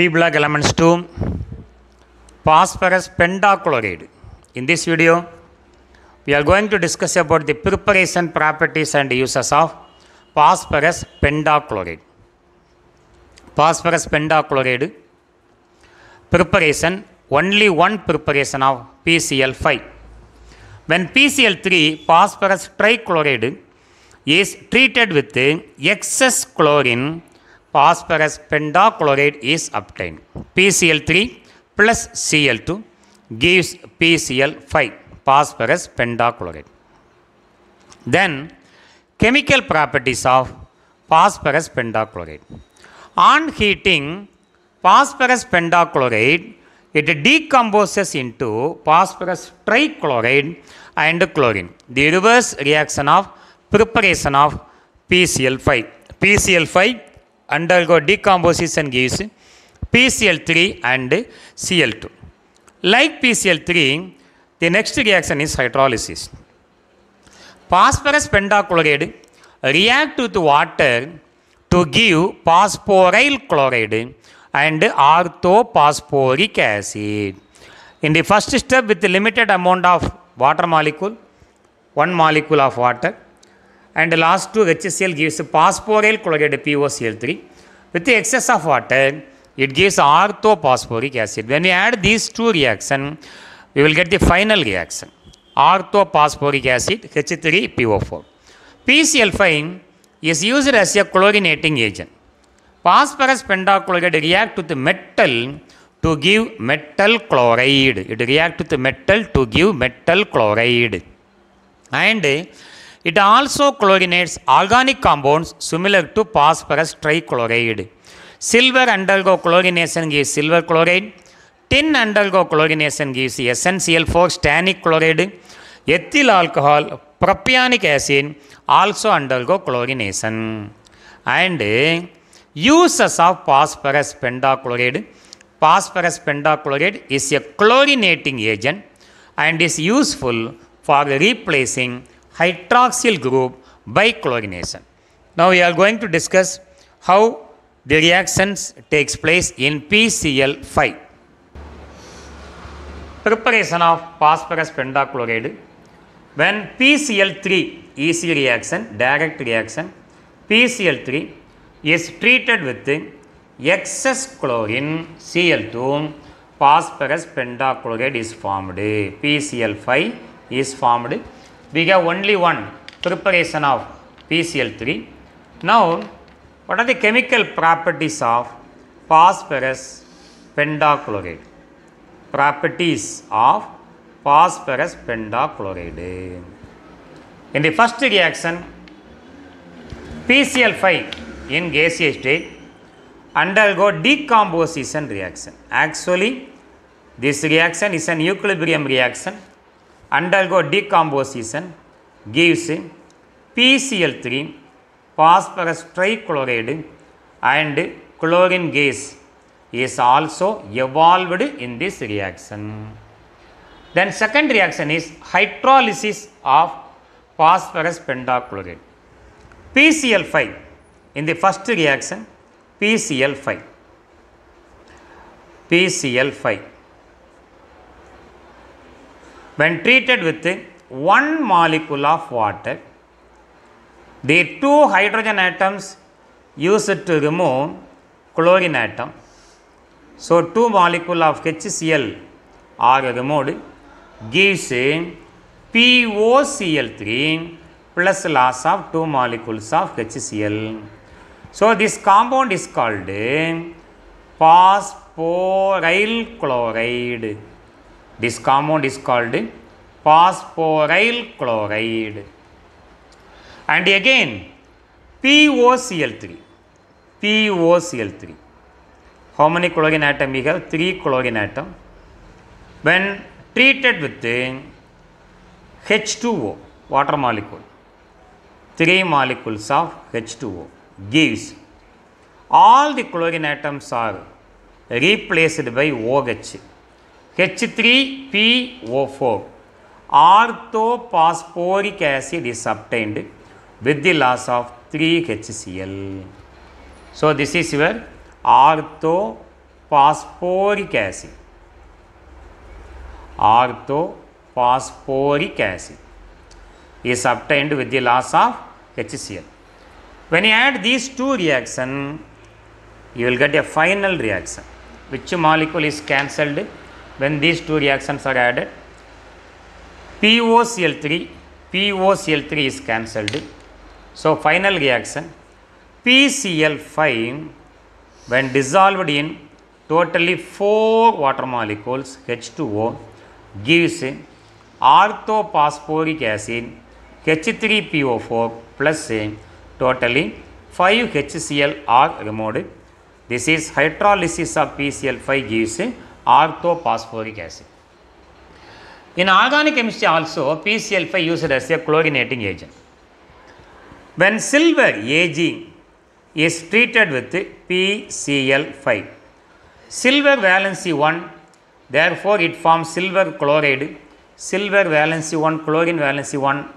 P block elements to phosphorus pentachloride. In this video, we are going to discuss about the preparation properties and uses of phosphorus pentachloride. Phosphorus pentachloride preparation, only one preparation of PCl5. When PCl3 phosphorus trichloride is treated with excess chlorine, phosphorus pentachloride is obtained. PCl3 plus Cl2 gives PCl5, phosphorus pentachloride. Then, chemical properties of phosphorus pentachloride. On heating phosphorus pentachloride, it decomposes into phosphorus trichloride and chlorine. The reverse reaction of preparation of PCl5. PCl5 undergo decomposition gives PCl3 and Cl2. Like PCl3, the next reaction is hydrolysis. Phosphorus pentachloride react with water to give phosphoryl chloride and orthophosphoric acid. In the first step with limited amount of water molecule, one molecule of water and the last two HCl gives a phosphoryl chloride POCl3. With the excess of water, it gives orthophosphoric acid. When we add these two reaction, we will get the final reaction. Orthophosphoric acid H3PO4. PCl5 is used as a chlorinating agent. Phosphorus pentachloride react with the metal to give metal chloride. It react with the metal to give metal chloride. And it also chlorinates organic compounds similar to phosphorus trichloride. Silver undergo chlorination gives silver chloride. Tin undergo chlorination gives SnCl4 stannic chloride. Ethyl alcohol, propionic acid also undergo chlorination. And uses of phosphorus pentachloride. Phosphorus pentachloride is a chlorinating agent and is useful for replacing hydroxyl group by chlorination. Now we are going to discuss how the reactions takes place in PCl5. Preparation of phosphorus pentachloride. When PCl3 easy reaction, direct reaction, PCl3 is treated with excess chlorine Cl2, phosphorus pentachloride is formed. PCl5 is formed. We have only one preparation of PCl3. Now, what are the chemical properties of phosphorus pentachloride? Properties of phosphorus pentachloride. In the first reaction, PCl5 in gaseous state undergo decomposition reaction. Actually, this reaction is an equilibrium reaction. Undergo decomposition gives PCl3, phosphorus trichloride and chlorine gas is also evolved in this reaction. Then second reaction is hydrolysis of phosphorus pentachloride. PCl5 in the first reaction PCl5 PCl5 when treated with one molecule of water the two hydrogen atoms used to remove chlorine atom so two molecule of HCl are removed gives POCl3 plus loss of two molecules of HCl. So, this compound is called phosphoryl chloride. This compound is called phosphoryl chloride. And again POCl3, POCl3. How many chlorine atom we have? 3 chlorine atom. When treated with H2O, water molecule, 3 molecules of H2O gives all the chlorine atoms are replaced by OH. H3PO4 orthophosphoric acid is obtained with the loss of 3 HCl. So, this is your ortho phosphoric acid. Orthophosphoric acid is obtained with the loss of HCl. When you add these two reactions, you will get a final reaction. Which molecule is cancelled when these two reactions are added? POCl3, POCl3 is cancelled. So, final reaction PCl5 when dissolved in totally 4 water molecules H2O gives orthophosphoric acid H3PO4 plus totally 5 HCl are removed. This is hydrolysis of PCl5 gives orthophosphoric acid. In organic chemistry also PCl5 used as a chlorinating agent. When silver Ag is treated with PCl5, silver valency 1, therefore it forms silver chloride, silver valency 1, chlorine valency 1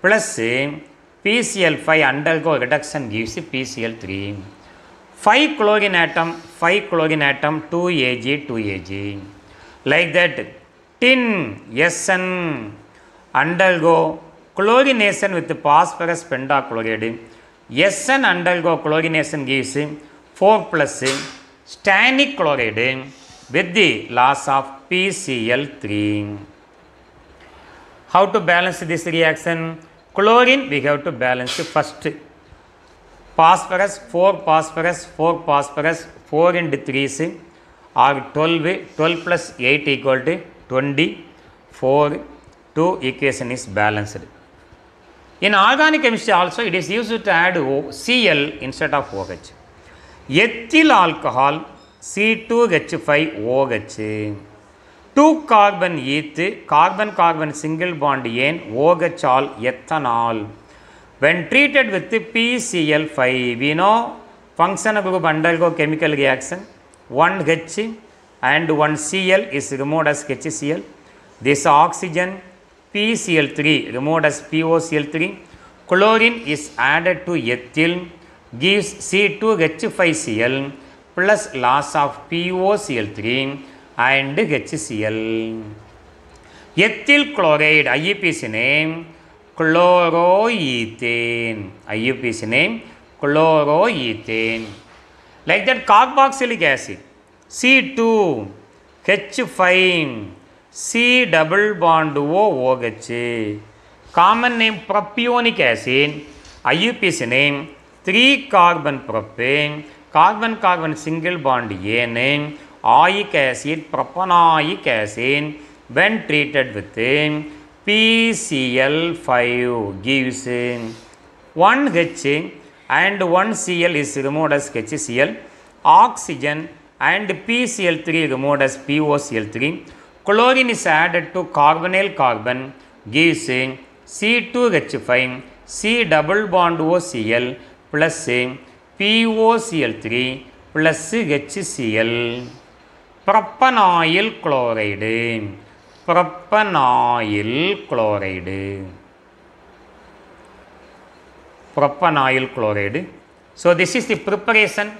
plus PCl5 undergo reduction gives PCl3. 5 chlorine atom, 5 chlorine atom, 2 Ag, 2 Ag. Like that, tin SN undergo chlorination with phosphorus pentachloride. SN undergo chlorination gives 4 plus stannic chloride with the loss of PCl3. How to balance this reaction? Chlorine we have to balance first. Phosphorus 4 phosphorus 4 phosphorus 4 into 3 is or 12 12 plus 8 equal to 24 two equation is balanced. In organic chemistry also it is used to add o, Cl instead of OH. Ethyl alcohol C2H5OH. 2 carbon eth carbon carbon single bond n OH all ethanol. When treated with PCl5 we know functional group undergo chemical reaction 1 H and 1 Cl is removed as HCl. This oxygen PCl3 removed as POCl3. Chlorine is added to ethyl gives C2H5Cl plus loss of POCl3 and HCl. Ethyl chloride IUPAC name chloroethane. IUPAC name chloroethane. Like that carboxylic acid C2 H5 C double bond O OH. Common name propionic acid. IUPAC name 3 carbon propane. Carbon carbon single bond N. Oic acid, propanoic acid when treated with PCl5 gives 1 H and 1 Cl is removed as HCl. Oxygen and PCl3 removed as POCl3. Chlorine is added to carbonyl carbon gives C2H5 C double bond OCl plus POCl3 plus HCl. Propanoyl chloride. Propanoyl chloride. Propanoyl chloride. So, this is the preparation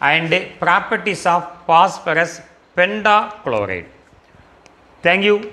and properties of phosphorus pentachloride. Thank you.